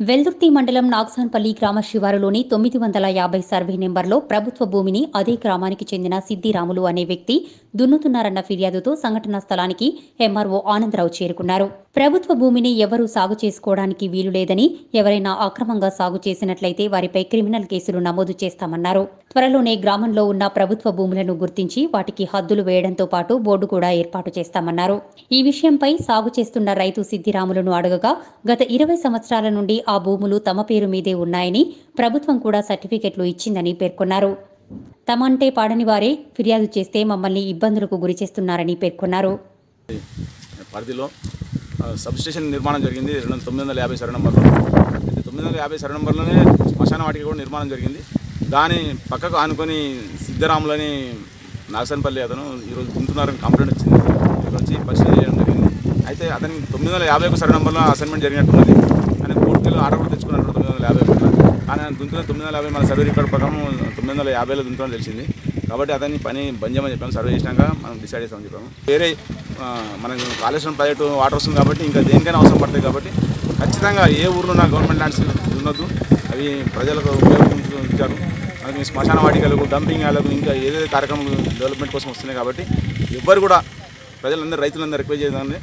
వెల్దుర్తి మండలం నాగ్సాన్పల్లి గ్రామ శివారులోని తొమ్మిది వందల యాభై సర్వే నెంబర్లో ప్రభుత్వ భూమిని అదే గ్రామానికి చెందిన సిద్దిరాములు అనే వ్యక్తి దున్నుతున్నారన్న ఫిర్యాదుతో సంఘటనా స్థలానికి ఎంఆర్ఓ ఆనందరావు చేరుకున్నారు. ప్రభుత్వ భూమిని ఎవరూ సాగు చేసుకోవడానికి వీలు లేదని ఎవరైనా అక్రమంగా సాగు చేసినట్లయితే వారిపై క్రిమినల్ కేసులు నమోదు చేస్తామన్నారు. త్వరలోనే గ్రామంలో ఉన్న ప్రభుత్వ భూములను గుర్తించి వాటికి హద్దులు వేయడంతో పాటు బోర్డు కూడా ఏర్పాటు చేస్తామన్నారు. ఈ విషయంపై సాగు చేస్తున్న రైతు సిద్దిరాములను అడగగా గత ఇరవై సంవత్సరాల నుండి ఆ భూములు తమ పేరు మీదే ఉన్నాయని ప్రభుత్వం కూడా సర్టిఫికెట్లు ఇచ్చిందని పేర్కొన్నారు. తమంటే పాడని వారే ఫిర్యాదు చేస్తే మమ్మల్ని ఇబ్బందులకు గురి చేస్తున్నారని పేర్కొన్నారు. పరిధిలో సబ్స్టేషన్ సబ్ స్టేషన్ నిర్మాణం జరిగింది రెండు తొమ్మిది వందల యాభై సరే నంబర్లో. అయితే తొమ్మిది వందల యాభై సరే నంబర్లోనే శ్మశాన వాటికి కూడా నిర్మాణం జరిగింది. దాని పక్కకు ఆనుకొని సిద్ధరాములని నాగసన్పల్లి అతను ఈరోజు తింటున్నారని కంప్లైంట్ వచ్చింది. ఇక్కడ వచ్చి పరిశీలన చేయడం జరిగింది. అయితే అతనికి తొమ్మిది వందల యాభై ఒక సరే నంబర్లో అసైన్మెంట్ జరిగినట్టున్నది. ఆయన కోర్టులో ఆర్డర్ కూడా తెచ్చుకున్నట్టు తొమ్మిది వందల యాభై కానీ ఆయన దుంతున్న తొమ్మిది వందల యాభై మన సర్వే రికార్డు ప్రకారం తొమ్మిది వందల యాభైలో దుంతున్నట్టు తెలిసింది. కాబట్టి అతని పని బంద్ చేయమని చెప్పాము సర్వే చేసినాక మనం డిసైడ్ చేస్తామని చెప్పాము. వేరే మనకు కాళేశ్వరం ప్రాజెక్టు వాటర్ వస్తుంది కాబట్టి ఇంకా దేనికైనా అవసరం పడుతుంది కాబట్టి ఖచ్చితంగా ఏ ఊర్లో నా గవర్నమెంట్ ల్యాండ్స్ ఉండొద్దు. అవి ప్రజలకు ఉపయోగించారు మనకి శ్మశాన వాటికలకు డంపింగ్ వాళ్ళకు ఇంకా ఏదైతే కార్యక్రమం డెవలప్మెంట్ కోసం వస్తున్నాయి కాబట్టి ఎవ్వరు కూడా ప్రజలందరూ రైతులందరూ రిక్వెస్ట్ చేయాలని